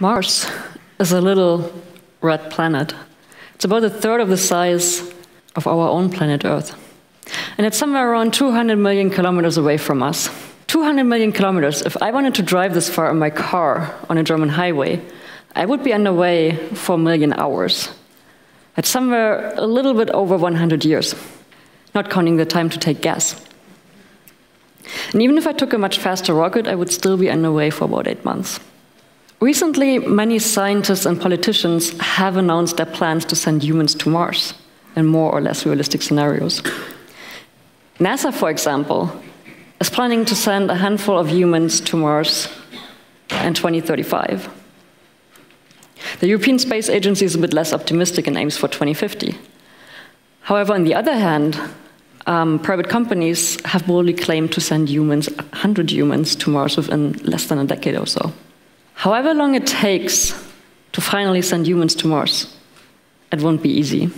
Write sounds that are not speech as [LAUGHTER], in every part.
Mars is a little red planet. It's about a third of the size of our own planet Earth. And it's somewhere around 200 million kilometers away from us. 200 million kilometers. If I wanted to drive this far in my car on a German highway, I would be underway for a million hours. It's somewhere a little bit over 100 years, not counting the time to take gas. And even if I took a much faster rocket, I would still be underway for about eight months. Recently, many scientists and politicians have announced their plans to send humans to Mars in more or less realistic scenarios. NASA, for example, is planning to send a handful of humans to Mars in 2035. The European Space Agency is a bit less optimistic and aims for 2050. However, on the other hand, um, private companies have boldly claimed to send humans, 100 humans, to Mars within less than a decade or so. However long it takes to finally send humans to Mars, it won't be easy.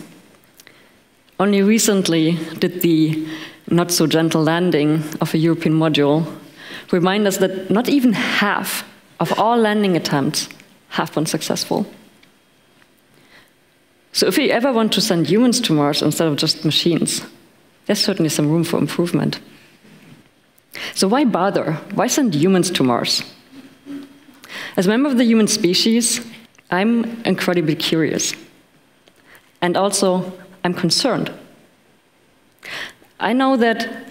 Only recently did the not so gentle landing of a European module remind us that not even half of all landing attempts have been successful. So, if we ever want to send humans to Mars instead of just machines, there's certainly some room for improvement. So, why bother? Why send humans to Mars? As a member of the human species, I'm incredibly curious. And also, I'm concerned. I know that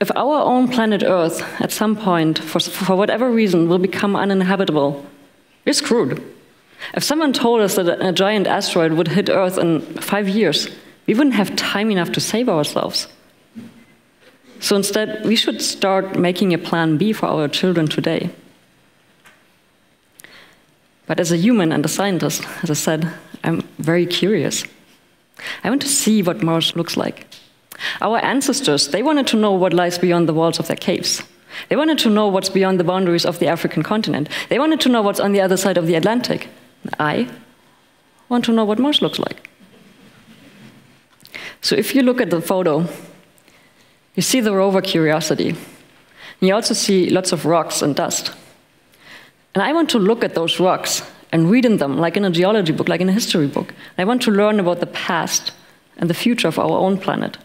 if our own planet Earth, at some point, for, for whatever reason, will become uninhabitable, we're screwed. If someone told us that a giant asteroid would hit Earth in five years, we wouldn't have time enough to save ourselves. So instead, we should start making a plan B for our children today. But as a human and a scientist, as I said, I'm very curious. I want to see what Mars looks like. Our ancestors, they wanted to know what lies beyond the walls of their caves. They wanted to know what's beyond the boundaries of the African continent. They wanted to know what's on the other side of the Atlantic. I want to know what Mars looks like. So if you look at the photo, you see the rover Curiosity. You also see lots of rocks and dust. And I want to look at those rocks and read in them, like in a geology book, like in a history book. I want to learn about the past and the future of our own planet.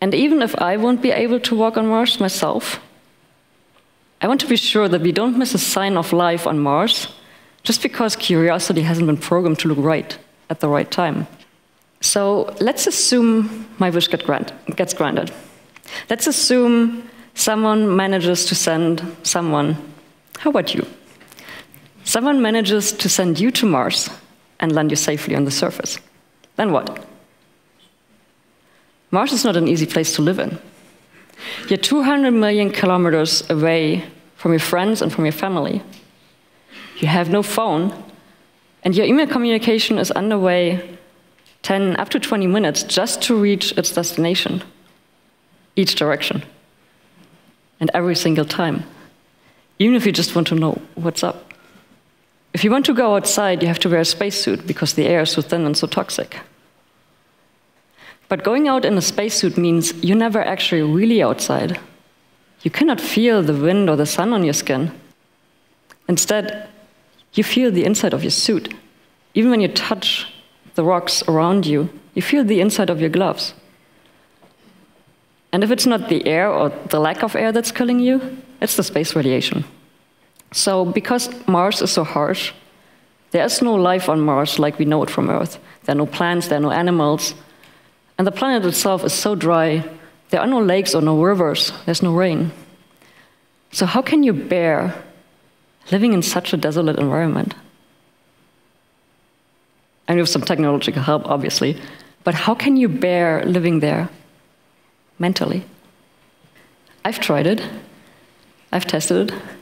And even if I won't be able to walk on Mars myself, I want to be sure that we don't miss a sign of life on Mars just because curiosity hasn't been programmed to look right at the right time. So let's assume my wish get grant, gets granted. Let's assume someone manages to send someone. How about you? Someone manages to send you to Mars and land you safely on the surface. Then what? Mars is not an easy place to live in. You're 200 million kilometers away from your friends and from your family. You have no phone, and your email communication is underway 10 up to 20 minutes just to reach its destination, each direction, and every single time, even if you just want to know what's up. If you want to go outside, you have to wear a spacesuit because the air is so thin and so toxic. But going out in a spacesuit means you're never actually really outside. You cannot feel the wind or the sun on your skin. Instead, you feel the inside of your suit. Even when you touch the rocks around you, you feel the inside of your gloves. And if it's not the air or the lack of air that's killing you, it's the space radiation. So, because Mars is so harsh, there is no life on Mars like we know it from Earth. There are no plants, there are no animals. And the planet itself is so dry, there are no lakes or no rivers, there's no rain. So, how can you bear living in such a desolate environment? And have some technological help, obviously, but how can you bear living there mentally? I've tried it, I've tested it.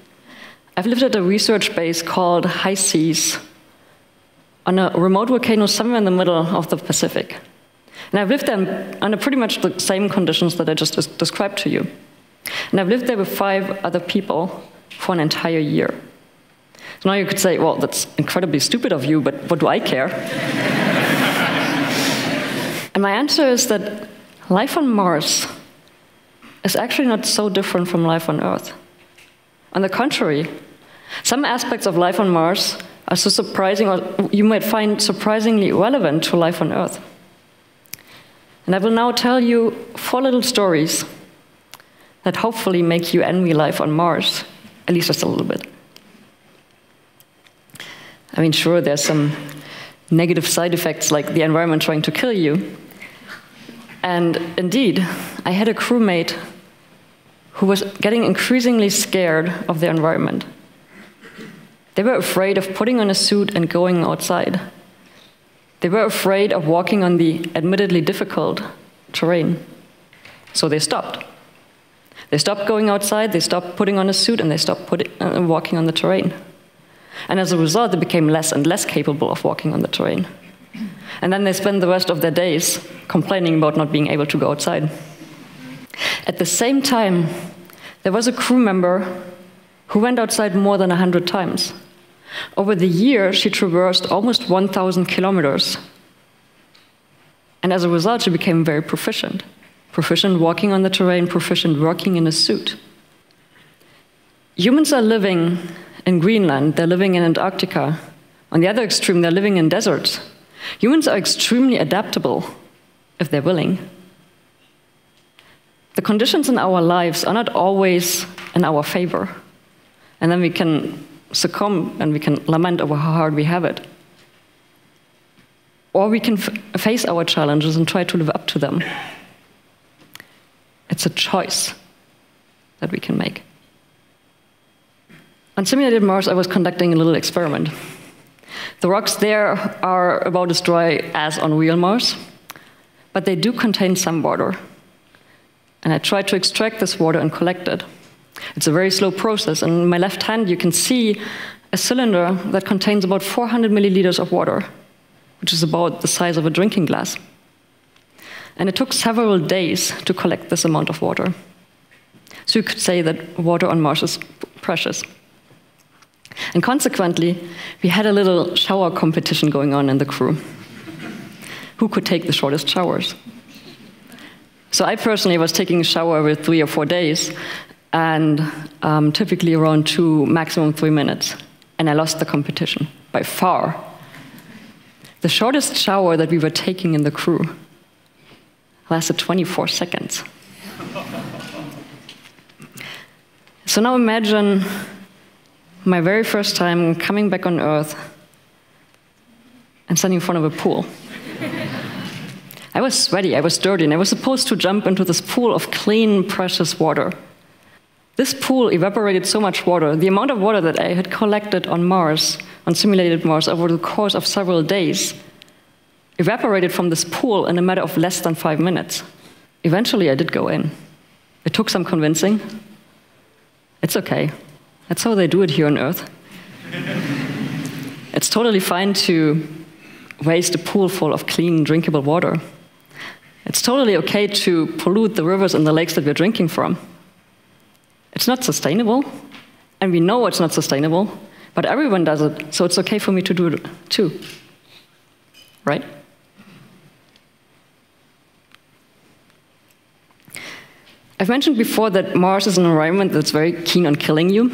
I've lived at a research base called HI-SEAS on a remote volcano somewhere in the middle of the Pacific. And I've lived there under pretty much the same conditions that I just described to you. And I've lived there with five other people for an entire year. So now you could say, well, that's incredibly stupid of you, but what do I care? [LAUGHS] and my answer is that life on Mars is actually not so different from life on Earth. On the contrary, some aspects of life on Mars are so surprising, or you might find surprisingly relevant to life on Earth. And I will now tell you four little stories that hopefully make you envy life on Mars, at least just a little bit. I mean, sure, there's some negative side effects like the environment trying to kill you. And indeed, I had a crewmate who was getting increasingly scared of their environment. They were afraid of putting on a suit and going outside. They were afraid of walking on the admittedly difficult terrain. So they stopped. They stopped going outside, they stopped putting on a suit, and they stopped uh, walking on the terrain. And as a result, they became less and less capable of walking on the terrain. And then they spend the rest of their days complaining about not being able to go outside. At the same time, there was a crew member who went outside more than 100 times. Over the year, she traversed almost 1,000 kilometers. And as a result, she became very proficient. Proficient walking on the terrain, proficient working in a suit. Humans are living in Greenland, they're living in Antarctica. On the other extreme, they're living in deserts. Humans are extremely adaptable if they're willing. The conditions in our lives are not always in our favor. And then we can succumb and we can lament over how hard we have it. Or we can face our challenges and try to live up to them. It's a choice that we can make. On simulated Mars, I was conducting a little experiment. The rocks there are about as dry as on real Mars, but they do contain some water. And I tried to extract this water and collect it. It's a very slow process. And in my left hand, you can see a cylinder that contains about 400 milliliters of water, which is about the size of a drinking glass. And it took several days to collect this amount of water. So you could say that water on Mars is precious. And consequently, we had a little shower competition going on in the crew. Who could take the shortest showers? So I personally was taking a shower every three or four days, and um, typically around two, maximum three minutes. And I lost the competition by far. The shortest shower that we were taking in the crew lasted 24 seconds. so now imagine my very first time coming back on Earth and standing in front of a pool. I was sweaty, I was dirty, and I was supposed to jump into this pool of clean, precious water. This pool evaporated so much water, the amount of water that I had collected on Mars, on simulated Mars, over the course of several days, evaporated from this pool in a matter of less than five minutes. Eventually, I did go in. It took some convincing. It's okay. That's how they do it here on Earth. [LAUGHS] it's totally fine to waste a pool full of clean, drinkable water. It's totally okay to pollute the rivers and the lakes that we're drinking from. It's not sustainable, and we know it's not sustainable, but everyone does it, so it's okay for me to do it too. Right? I've mentioned before that Mars is an environment that's very keen on killing you.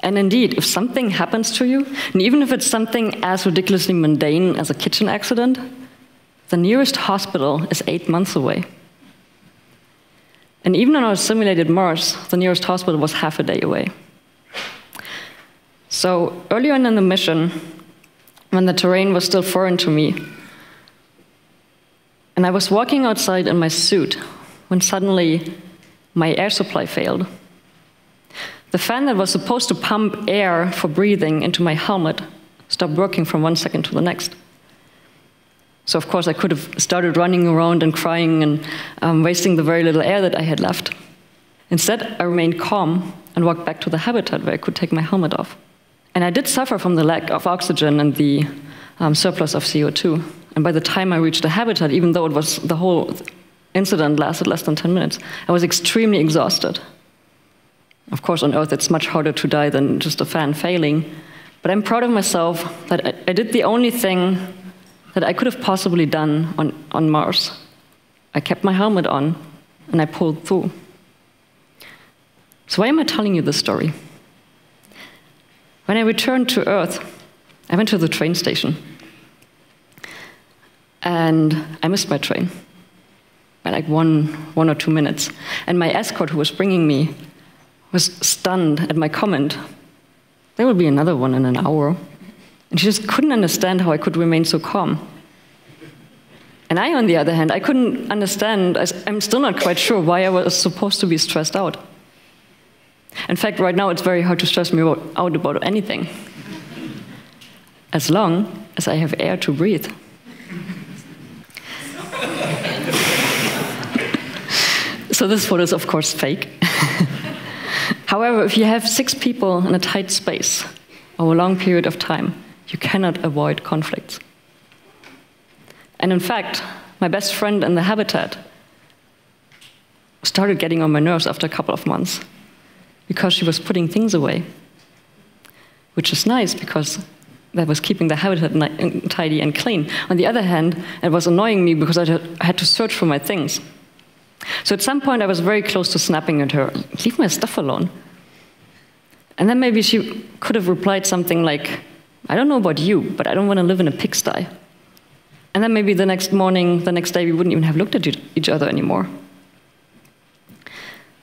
And indeed, if something happens to you, and even if it's something as ridiculously mundane as a kitchen accident, the nearest hospital is eight months away. And even on our simulated Mars, the nearest hospital was half a day away. So early on in the mission, when the terrain was still foreign to me, and I was walking outside in my suit when suddenly my air supply failed. The fan that was supposed to pump air for breathing into my helmet stopped working from one second to the next. So, of course, I could have started running around and crying and um, wasting the very little air that I had left. Instead, I remained calm and walked back to the habitat where I could take my helmet off. And I did suffer from the lack of oxygen and the um, surplus of CO2. And by the time I reached the habitat, even though it was the whole incident lasted less than 10 minutes, I was extremely exhausted. Of course, on Earth, it's much harder to die than just a fan failing. But I'm proud of myself that I, I did the only thing that I could have possibly done on, on Mars. I kept my helmet on and I pulled through. So, why am I telling you this story? When I returned to Earth, I went to the train station. And I missed my train by like one, one or two minutes. And my escort, who was bringing me, was stunned at my comment. There will be another one in an hour. And she just couldn't understand how I could remain so calm. And I, on the other hand, I couldn't understand, I'm still not quite sure why I was supposed to be stressed out. In fact, right now it's very hard to stress me out about anything, as long as I have air to breathe. [LAUGHS] so this photo is, of course, fake. [LAUGHS] However, if you have six people in a tight space over a long period of time, you cannot avoid conflicts. And in fact, my best friend in the habitat started getting on my nerves after a couple of months because she was putting things away, which is nice because that was keeping the habitat tidy and clean. On the other hand, it was annoying me because I had to search for my things. So at some point, I was very close to snapping at her, leave my stuff alone. And then maybe she could have replied something like, I don't know about you, but I don't want to live in a pigsty. And then maybe the next morning, the next day, we wouldn't even have looked at each other anymore.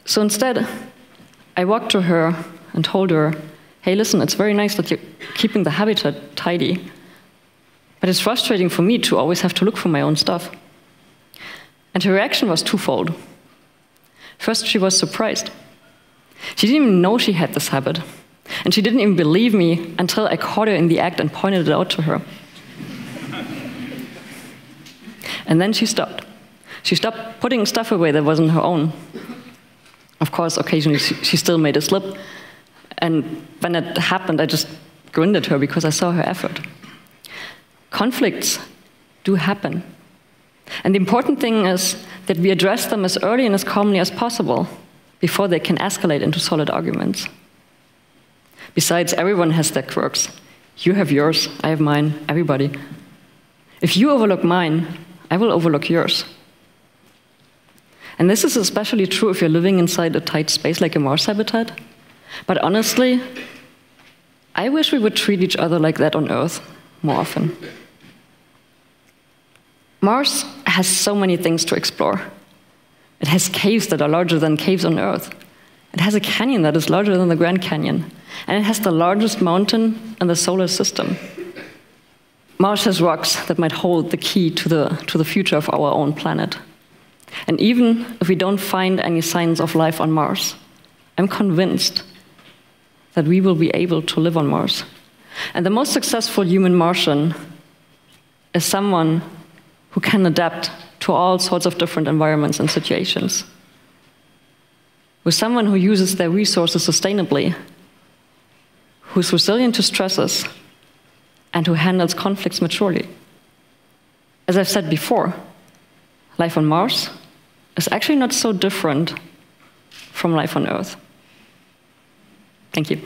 So instead, I walked to her and told her, hey, listen, it's very nice that you're keeping the habitat tidy, but it's frustrating for me to always have to look for my own stuff. And her reaction was twofold. First, she was surprised. She didn't even know she had this habit. And she didn't even believe me until I caught her in the act and pointed it out to her. And then she stopped. She stopped putting stuff away that wasn't her own. Of course, occasionally she, she still made a slip. And when it happened, I just grinned at her because I saw her effort. Conflicts do happen. And the important thing is that we address them as early and as calmly as possible before they can escalate into solid arguments. Besides, everyone has their quirks. You have yours, I have mine, everybody. If you overlook mine, I will overlook yours. And this is especially true if you're living inside a tight space like a Mars habitat. But honestly, I wish we would treat each other like that on Earth more often. Mars has so many things to explore. It has caves that are larger than caves on Earth. It has a canyon that is larger than the Grand Canyon. And it has the largest mountain in the solar system. Mars has rocks that might hold the key to the, to the future of our own planet. And even if we don't find any signs of life on Mars, I'm convinced that we will be able to live on Mars. And the most successful human Martian is someone who can adapt to all sorts of different environments and situations. With someone who uses their resources sustainably, who's resilient to stresses, and who handles conflicts maturely. As I've said before, life on Mars is actually not so different from life on Earth. Thank you.